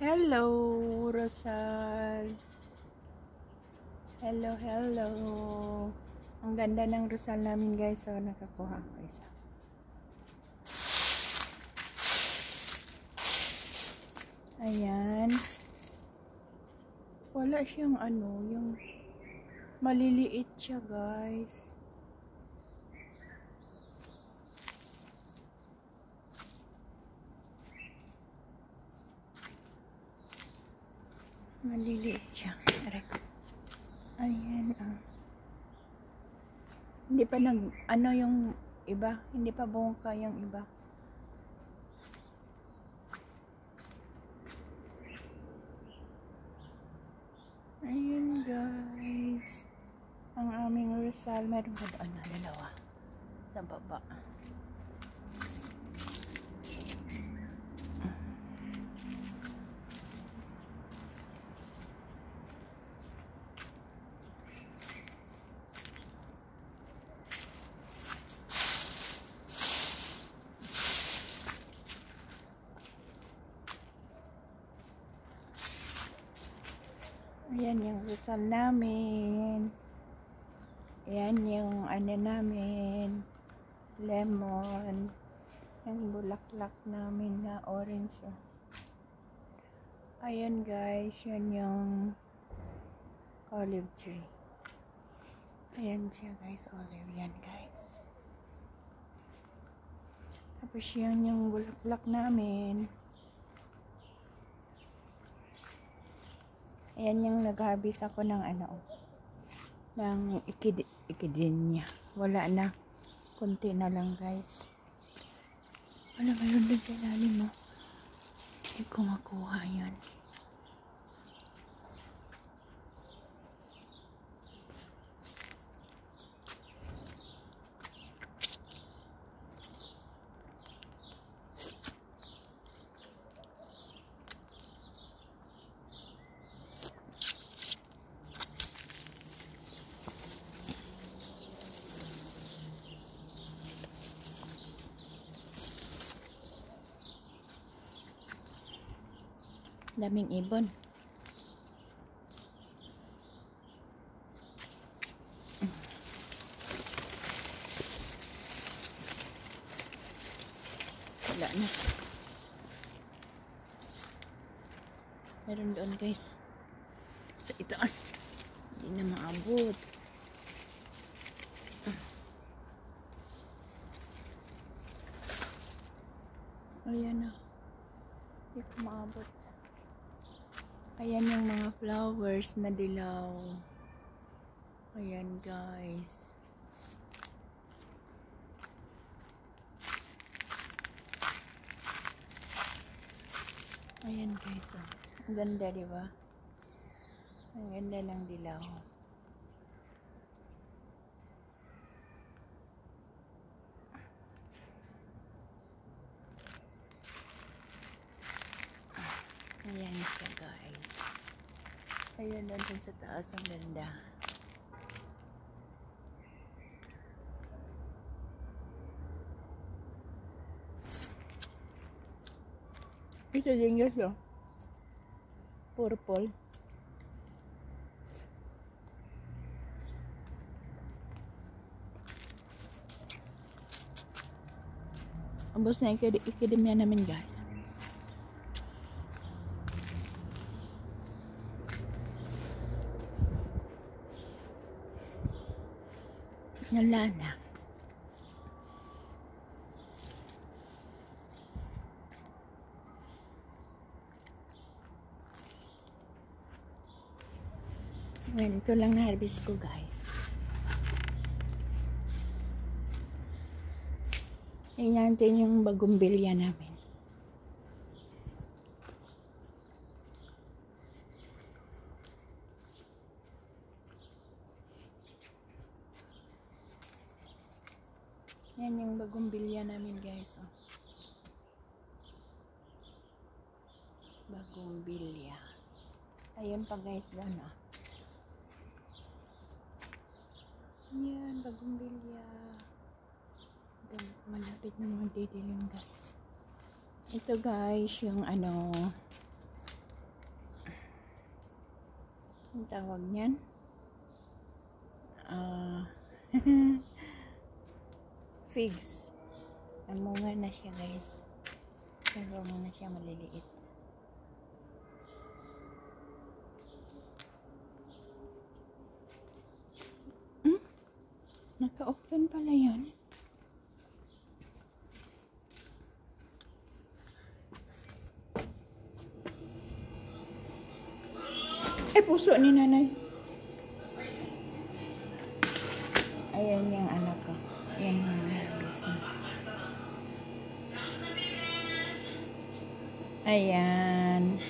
Hello, Rosal. Hello, hello. Ang ganda ng Rosal namin guys. So, nakakuha ako isa. Ayan. Wala siyang ano, yung maliliit siya guys. Maliliit siya. Ko. Ayan, ah. Hindi pa nag, ano yung iba? Hindi pa bungka yung iba. Ayun, guys. Ang aming Rizal, meron pa doon na dalawa. Sa baba. Ayan yung Rizal namin. Ayan yung ano namin. Lemon. Yung bulaklak namin na orange. Oh. Ayan guys, yan yung olive tree. Ayan siya guys, olive yan guys. Tapos yan yung bulaklak namin. Ayan yung nag-harvest ako ng ano, ng ikid ikidinya. Wala na. Kunti na lang guys. Ano mayroon din sa ilalim mo? Hindi ko makuha yan. Daming ibon. Wala na. Meron doon guys. Sa itaas. Hindi na maabot. Ayan na. Hindi ko maabot. Ayan yung mga flowers na dilaw. Ayan guys. Ayan guys. Oh. Ang ganda di ba? Ang ganda ng dilaw. Ayan siya guys. Ayan nandun sa taas ang ganda. Ito din guys oh. Purple. Ambos na ikidimya namin guys. Wala na. Well, ito lang na harvest ko guys. Tingnan natin yung bagong bilya namin. Yan yung bagong bilya namin guys. Oh. Bagong bilya. Ayun pa guys doon ah. Yan, bagong bilya. Malapit na magdidilim guys. Ito guys, yung ano, tawag niyan? Ah, figs. Namunga na siya guys. Namunga na siya maliliit. Hmm? Naka-open pala yan. Ay, puso ni nanay. Ayan yung anak ko. Ayan na. Ayan.